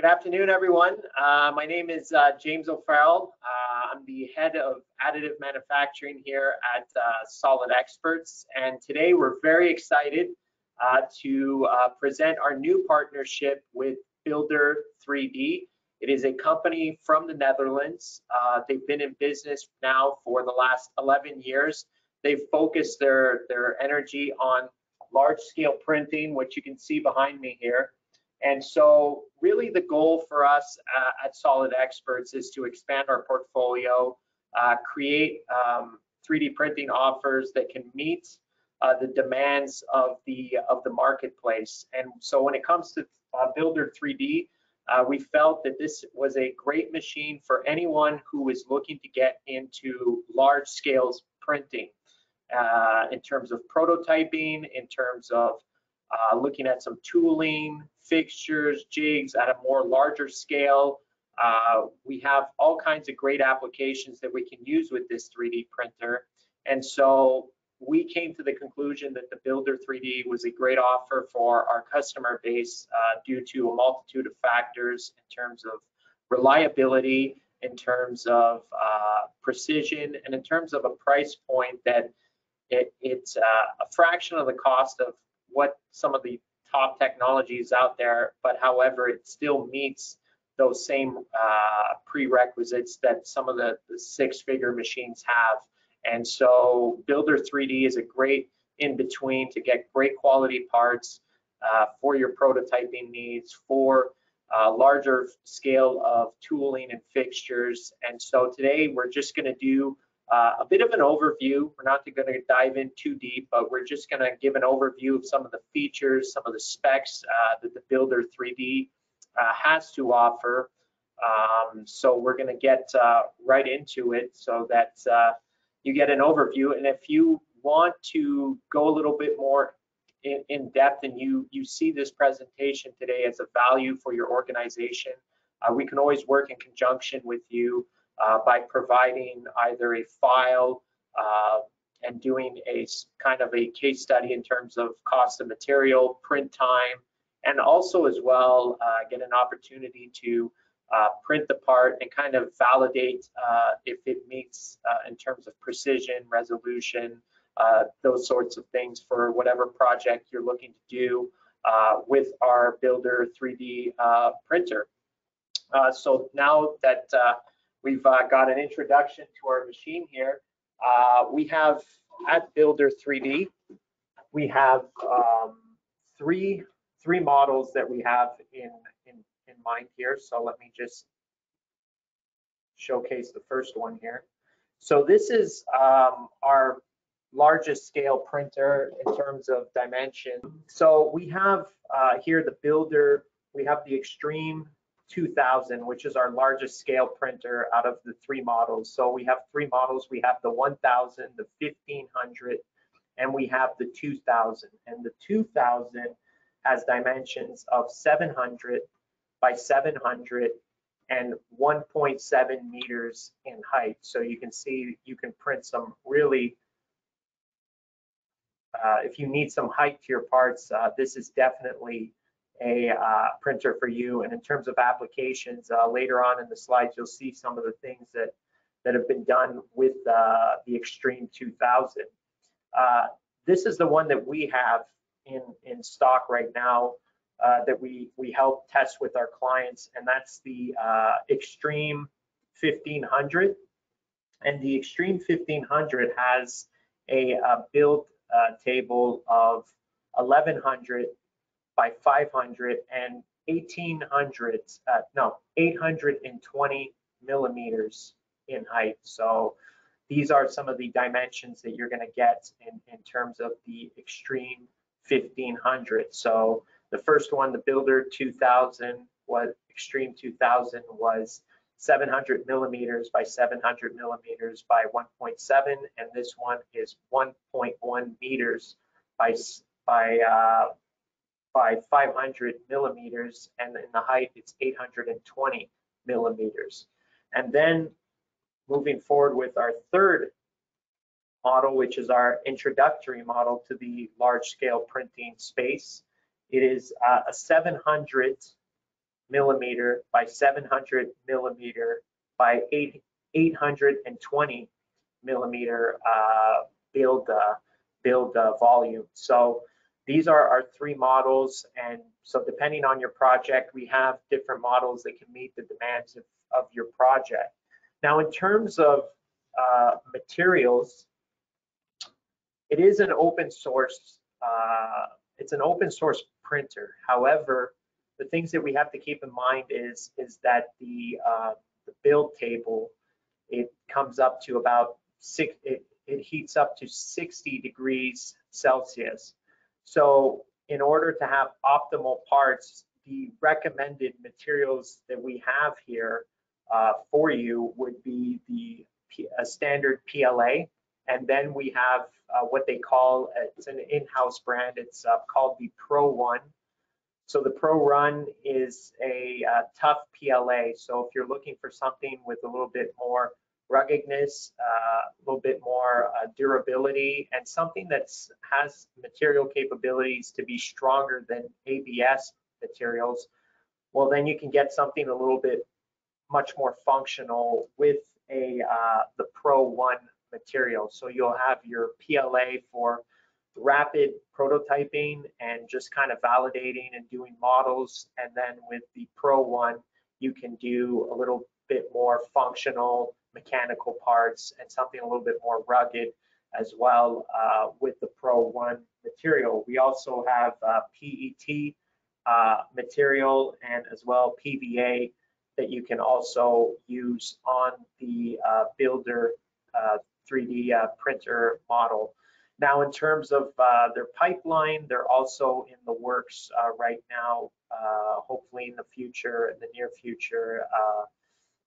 Good afternoon, everyone. Uh, my name is uh, James O'Farrell. Uh, I'm the head of additive manufacturing here at uh, SolidXperts, and today we're very excited uh, to uh, present our new partnership with Builder 3D. It is a company from the Netherlands. they've been in business now for the last 11 years. They've focused their, their energy on large scale printing, which you can see behind me here. And so really the goal for us uh, at SolidXperts is to expand our portfolio, uh, create um, 3D printing offers that can meet uh, the demands of the of the marketplace. And so when it comes to uh, Builder 3D, uh, we felt that this was a great machine for anyone who is looking to get into large scales printing uh, in terms of prototyping, in terms of looking at some tooling, fixtures, jigs at a more larger scale. Uh, we have all kinds of great applications that we can use with this 3D printer. And so we came to the conclusion that the Builder 3D was a great offer for our customer base uh, due to a multitude of factors in terms of reliability, in terms of uh, precision, and in terms of a price point that it, it's uh, a fraction of the cost of what some of the top technologies out there, but however, it still meets those same uh, prerequisites that some of the, the six-figure machines have. And so Builder 3D is a great in between to get great quality parts uh, for your prototyping needs, for uh, larger scale of tooling and fixtures. And so today we're just going to do uh, a bit of an overview. We're not going to dive in too deep, but we're just going to give an overview of some of the features, some of the specs uh, that the Builder 3D uh, has to offer. Um, so we're going to get uh, right into it so that uh, you get an overview. And if you want to go a little bit more in, in depth and you, you see this presentation today as a value for your organization, uh, we can always work in conjunction with you uh, by providing either a file uh, and doing a kind of a case study in terms of cost of material, print time, and also as well uh, get an opportunity to uh, print the part and kind of validate uh, if it meets uh, in terms of precision, resolution, those sorts of things for whatever project you're looking to do with our Builder 3D printer. so now that We've uh, got an introduction to our machine here. Uh, we have at Builder 3D, we have um, three three models that we have in, in, in mind here. So let me just showcase the first one here. So this is um, our largest scale printer in terms of dimension. So we have uh, here the Builder, we have the Extreme 2000, which is our largest scale printer out of the three models. So we have three models. We have the 1000, the 1500, and we have the 2000. And the 2000 has dimensions of 700 by 700 and 1.7 meters in height. So you can see you can print some really, uh, if you need some height to your parts, uh, this is definitely a uh, printer for you. And in terms of applications, uh, later on in the slides, you'll see some of the things that, that have been done with uh, the Extreme 2000. Uh, this is the one that we have in, in stock right now uh, that we, we help test with our clients, and that's the uh, Extreme 1500. And the Extreme 1500 has a, a build table of 1100 by 500 and 1800, uh, no, 820 millimeters in height. So these are some of the dimensions that you're going to get in, in terms of the extreme 1500. So the first one, the Builder 2000, was extreme 2000 was 700 millimeters by 700 millimeters by 1.7, and this one is 1.1 meters by by uh, by 500 millimeters, and in the height it's 820 millimeters. And then moving forward with our third model, which is our introductory model to the large scale printing space. It is uh, a 700 millimeter by 700 millimeter by 8, 820 millimeter uh, build uh, build uh, volume. So these are our three models, and so depending on your project, we have different models that can meet the demands of, of your project. Now, in terms of uh, materials, it is an open source. Uh, it's an open source printer. However, the things that we have to keep in mind is is that the uh, the build table it comes up to about six. It, it heats up to 60 degrees Celsius. So in order to have optimal parts, the recommended materials that we have here uh, for you would be the a standard PLA, and then we have uh, what they call it's an in-house brand. It's uh, called the Pro One. So the Pro One is a uh, tough PLA. So if you're looking for something with a little bit more ruggedness, uh, a little bit more uh, durability, and something that has material capabilities to be stronger than ABS materials, well, then you can get something a little bit much more functional with a uh, the Pro One material. So you'll have your PLA for rapid prototyping and just kind of validating and doing models. And then with the Pro One, you can do a little bit more functional mechanical parts and something a little bit more rugged as well uh, with the Pro One material. We also have uh, PET uh, material and as well PVA that you can also use on the uh, Builder 3D uh, uh, printer model. Now, in terms of their pipeline, they're also in the works right now, hopefully in the future, in the near future,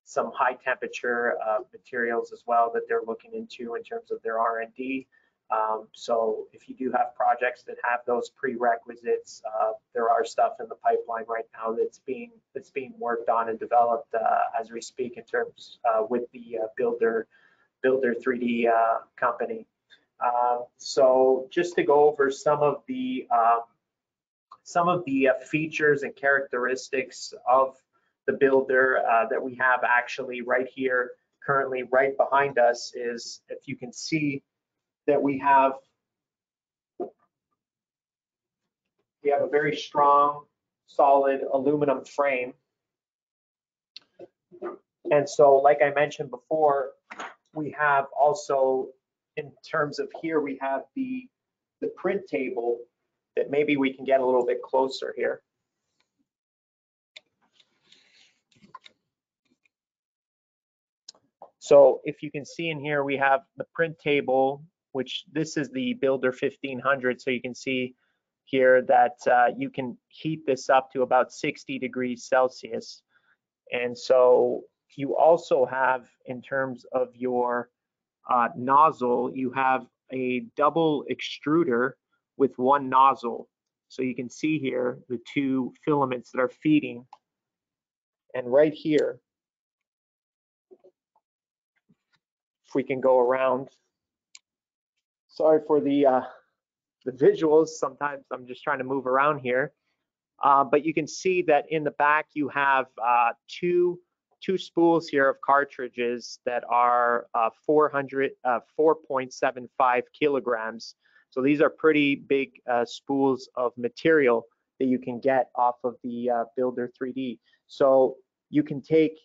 some high temperature uh, materials as well that they're looking into in terms of their R&D. Um, so if you do have projects that have those prerequisites, uh, there are stuff in the pipeline right now that's being that's being worked on and developed uh, as we speak in terms uh, with the uh, Builder Builder 3D uh, company. Um, so just to go over some of the um, some of the features and characteristics of the builder uh, that we have actually right here currently right behind us is if you can see that we have we have a very strong solid aluminum frame. And so like I mentioned before we have also in terms of here we have the the print table that maybe we can get a little bit closer here So if you can see in here, we have the print table, which this is the Builder 1500. So you can see here that uh, you can heat this up to about 60 degrees Celsius. And so you also have, in terms of your uh, nozzle, you have a double extruder with one nozzle. So you can see here the two filaments that are feeding. And right here, if we can go around. Sorry for the uh, the visuals. Sometimes I'm just trying to move around here. Uh, but you can see that in the back you have uh, two two spools here of cartridges that are uh, 400 uh, 4.75 kilograms. So these are pretty big uh, spools of material that you can get off of the uh, Builder 3D. So you can take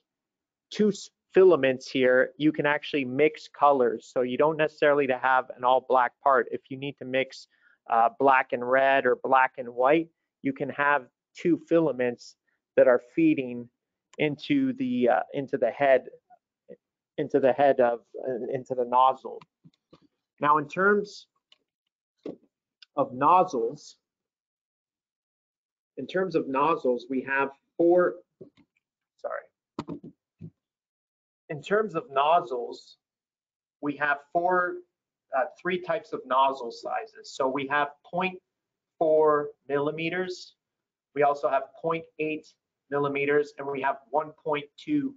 two filaments here, you can actually mix colors. So you don't necessarily to have an all black part. If you need to mix uh, black and red or black and white, you can have two filaments that are feeding into the uh, into the head into the head of uh, into the nozzle. Now in terms of nozzles, in terms of nozzles, we have four, sorry, in terms of nozzles, we have four, uh, three types of nozzle sizes. So we have 0.4 millimeters. We also have 0.8 millimeters, and we have 1.2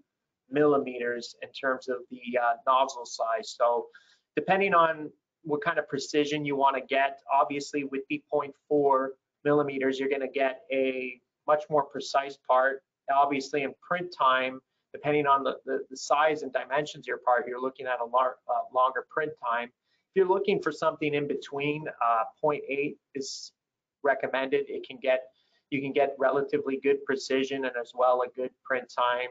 millimeters in terms of the uh, nozzle size. So depending on what kind of precision you want to get, obviously with the 0.4 millimeters, you're going to get a much more precise part obviously in print time, depending on the, the, the size and dimensions of your part, you're looking at a lar- uh, longer print time. If you're looking for something in between, uh, 0.8 is recommended. It can get, you can get relatively good precision and as well a good print time.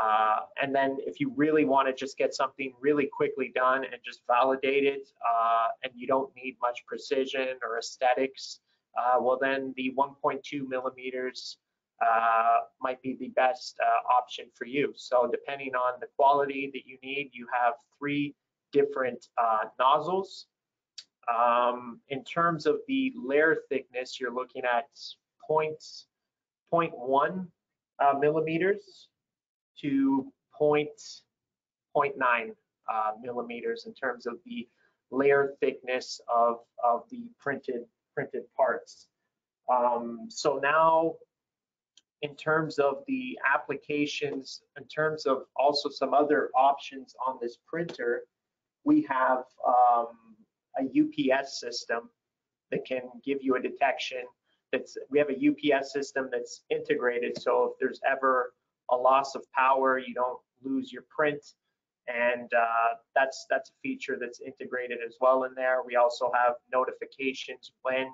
Uh, and then if you really want to just get something really quickly done and just validate it, uh, and you don't need much precision or aesthetics, uh, well then the 1.2 millimeters uh, might be the best uh, option for you. So depending on the quality that you need, you have three different uh, nozzles. Um, in terms of the layer thickness, you're looking at point, 0.1 uh, millimeters to point, 0.9 uh, millimeters in terms of the layer thickness of, of the printed, printed parts. Um, so now in terms of the applications, in terms of also some other options on this printer, we have um, a UPS system that can give you a detection. That's we have a UPS system that's integrated, so if there's ever a loss of power, you don't lose your print, and uh, that's that's a feature that's integrated as well in there. We also have notifications when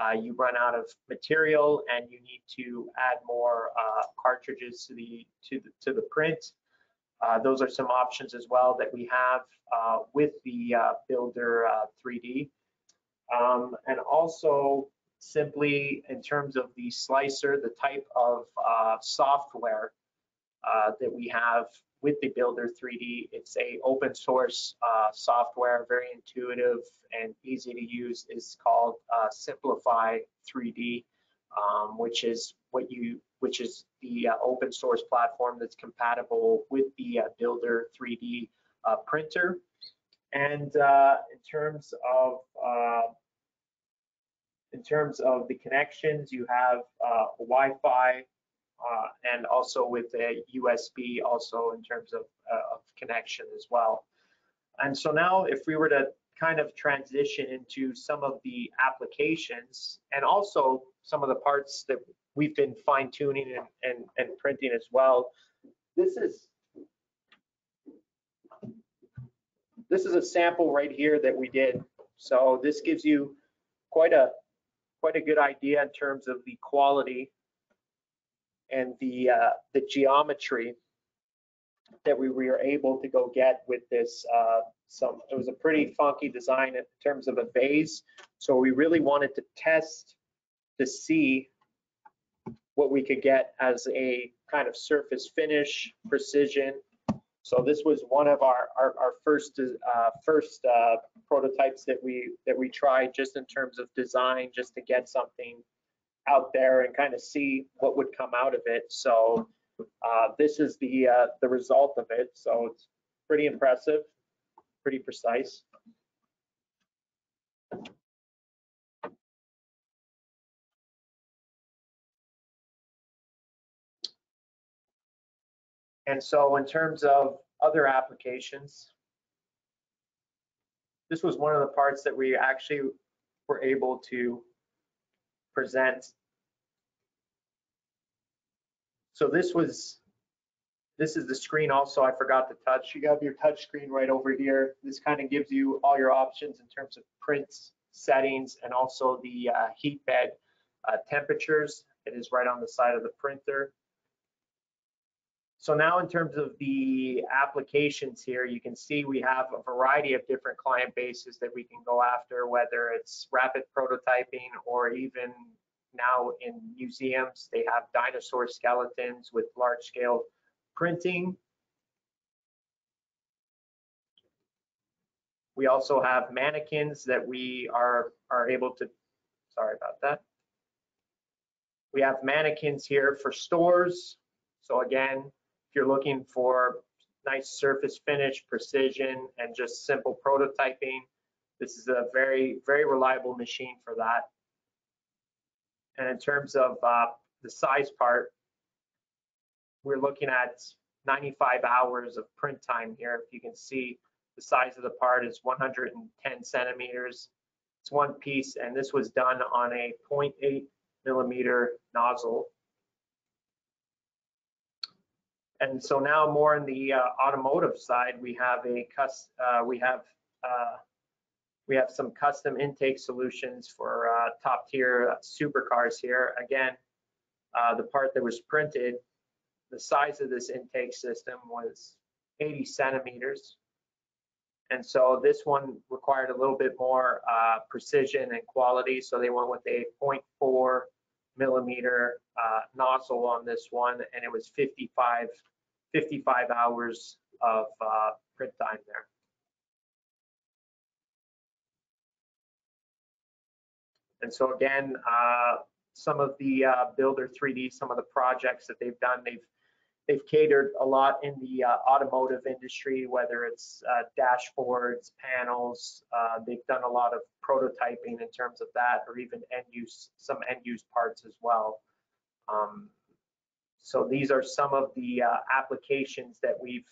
uh, you run out of material and you need to add more uh, cartridges to the to the to the print. Uh, those are some options as well that we have uh, with the uh, Builder 3D. Um, and also simply in terms of the slicer, the type of software that we have with the Builder 3D. It's a open source uh, software, very intuitive and easy to use. It's called uh, Simplify 3D, um, which is what you, which is the uh, open source platform that's compatible with the uh, Builder 3D uh, printer. And uh, in terms of in terms of the connections, you have Wi-Fi, uh, and also with a USB also in terms of, uh, of connection as well. And so now if we were to kind of transition into some of the applications and also some of the parts that we've been fine tuning and, and, and printing as well, this is this is a sample right here that we did. So this gives you quite a quite a good idea in terms of the quality and the uh, the geometry that we were able to go get with this uh, some it was a pretty funky design in terms of a vase so we really wanted to test to see what we could get as a kind of surface finish precision. So this was one of our our, our first uh, first uh, prototypes that we that we tried just in terms of design just to get something out there and kind of see what would come out of it. So uh, this is the uh, the result of it. So it's pretty impressive, pretty precise. And so in terms of other applications, this was one of the parts that we actually were able to present. So this was, this is the screen also I forgot to touch. You have your touch screen right over here. This kind of gives you all your options in terms of prints, settings, and also the uh, heat bed uh, temperatures. It is right on the side of the printer. So now in terms of the applications here, you can see we have a variety of different client bases that we can go after, whether it's rapid prototyping or even now in museums, they have dinosaur skeletons with large scale printing. We also have mannequins that we are, are able to, sorry about that. We have mannequins here for stores. So again, you're looking for nice surface finish, precision, and just simple prototyping, this is a very, very reliable machine for that. And in terms of uh, the size part, we're looking at 95 hours of print time here. If you can see, the size of the part is 110 centimeters. It's one piece, and this was done on a 0.8 millimeter nozzle. And so now more in the uh, automotive side, we have a cus, uh, we have uh, we have some custom intake solutions for uh, top tier supercars here. Again, uh, the part that was printed, the size of this intake system was 80 centimeters. And so this one required a little bit more uh, precision and quality. So they went with a 0.4 millimeter uh, nozzle on this one, and it was 55, 55 hours of uh, print time there. And so again, uh, some of the uh, Builder 3D, some of the projects that they've done, they've they've catered a lot in the uh, automotive industry, whether it's uh, dashboards, panels. Uh, they've done a lot of prototyping in terms of that, or even end use, some end use parts as well. Um, so these are some of the uh, applications that we've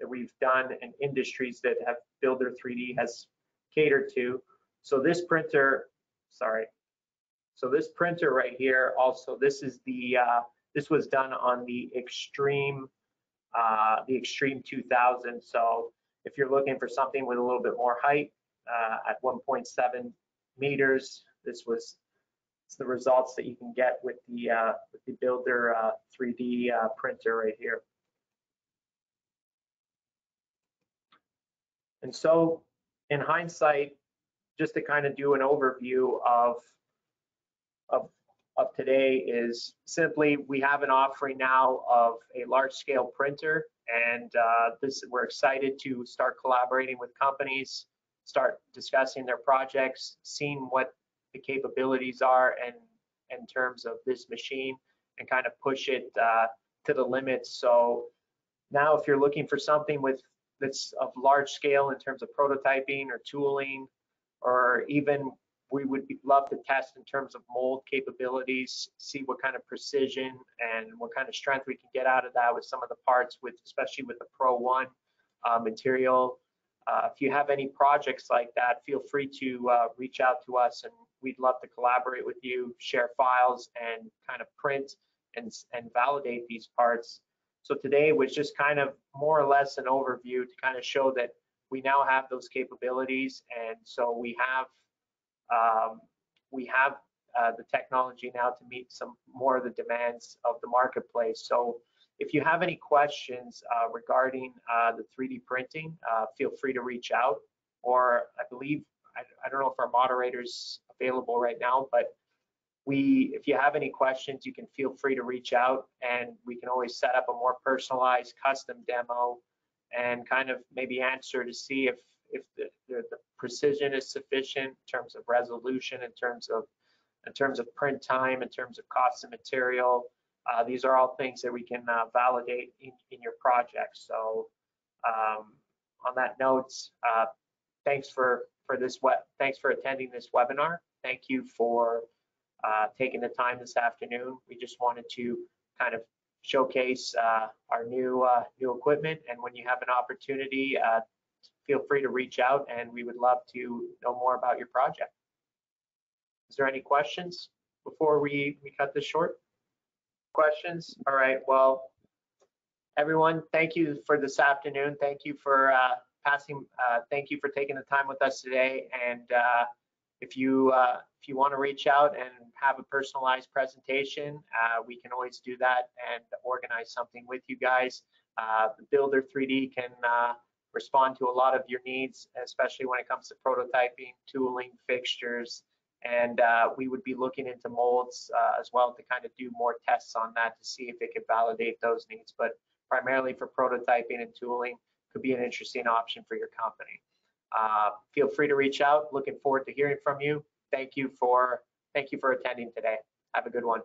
that we've done and industries that have Builder 3D has catered to. So this printer, sorry. So this printer right here, also, this is the uh, this was done on the Extreme, uh, the Extreme 2000. So if you're looking for something with a little bit more height uh, at 1.7 meters, this was the results that you can get with the uh, with the Builder uh, 3D uh, uh, printer right here. And so in hindsight, just to kind of do an overview of of of today is simply we have an offering now of a large scale printer and uh, this we're excited to start collaborating with companies start discussing their projects seeing what the capabilities are and in terms of this machine and kind of push it uh, to the limits so now if you're looking for something with that's of large scale in terms of prototyping or tooling or even we would love to test in terms of mold capabilities, see what kind of precision and what kind of strength we can get out of that with some of the parts, with especially with the Pro One uh, material. Uh, if you have any projects like that, feel free to uh, reach out to us, and we'd love to collaborate with you, share files, and kind of print and and validate these parts. So today was just kind of more or less an overview to kind of show that we now have those capabilities, and so we have um, we have uh, the technology now to meet some more of the demands of the marketplace. So if you have any questions uh, regarding uh, the 3D printing, uh, feel free to reach out. Or I believe, I, I, don't know if our moderator's available right now, but we, if you have any questions, you can feel free to reach out and we can always set up a more personalized custom demo and kind of maybe answer to see if if the, the, the, precision is sufficient in terms of resolution, in terms of in terms of print time, in terms of cost of material. Uh, these are all things that we can uh, validate in, in, your project. So um, on that note, uh, thanks for for this web. thanks for attending this webinar. Thank you for uh, taking the time this afternoon. We just wanted to kind of showcase uh, our new uh, new equipment, and when you have an opportunity feel free to reach out and we would love to know more about your project. Is there any questions before we, we cut this short? Questions? All right, well, everyone, thank you for this afternoon. Thank you for uh, passing, uh, thank you for taking the time with us today. And uh, if you uh, if you want to reach out and have a personalized presentation, uh, we can always do that and organize something with you guys. Uh, the Builder 3D can respond to a lot of your needs, especially when it comes to prototyping, tooling, fixtures, and uh, we would be looking into molds uh, as well to kind of do more tests on that to see if it could validate those needs. But primarily for prototyping and tooling could be an interesting option for your company. Uh, feel free to reach out. Looking forward to hearing from you. Thank you for thank you for attending today. Have a good one.